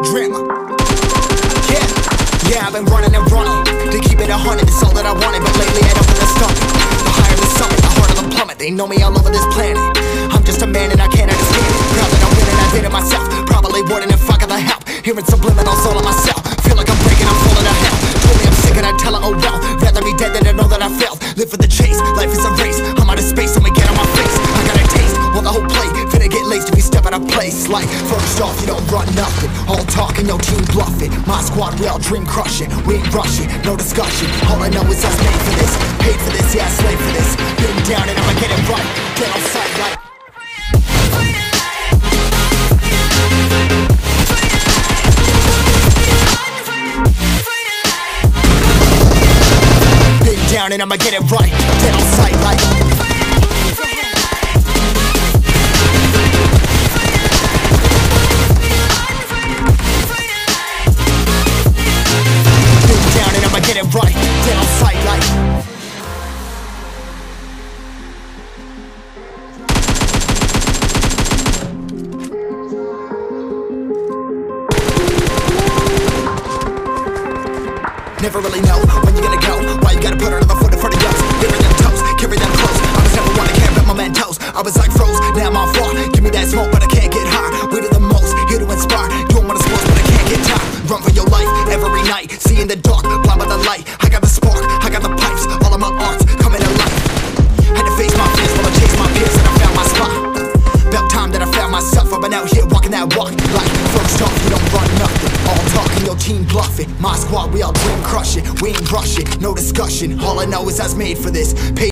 Dreamer. Yeah, yeah, I've been running and running to keep it a hundred. It's all that I wanted, but lately I don't feel the stomach. The higher the summit, the harder the plummet. They know me all over this planet. I'm just a man and I can't understand it. Proud that I'm winning, I did it myself. Probably wouldn't if I got the help. Hearing subliminals all on myself. Feel like I'm breaking, I'm falling to hell. Told me I'm sick and I tell her, oh well. Rather be dead than to know that I failed. Live for the chase, life is a race. Of place. Like, first off, you don't run nothing. All talking, no team bluffing. My squad, we all dream crushing. We ain't rushing, no discussion. All I know is us made for this. Paid for this, yeah, slave for this. Been down and I'ma get it right. Get on sight like. And I'ma get it right. Get on sight like. Never really know when you're gonna go. Why you gotta put another foot in front of yours? Carry them toes, carry them close. I was never one to care about my mentos. I was like froze, now I'm on. Give me that smoke, but I can't get high. We do the most, here to inspire. Doing what I'm supposed, but I can't get tired. Run for your life every night. See in the dark, blind by the light. I got the spark, I got the pipes. All of my arts coming to life. Had to face my fears while I chase my peers, and I found my spot. About time that I found myself. I've been out here walking that walk. Like first off, we don't run nothing. All your team bluffing. My squad, we all dream crushing. We ain't rushing, no discussion. All I know is I was made for this. Pay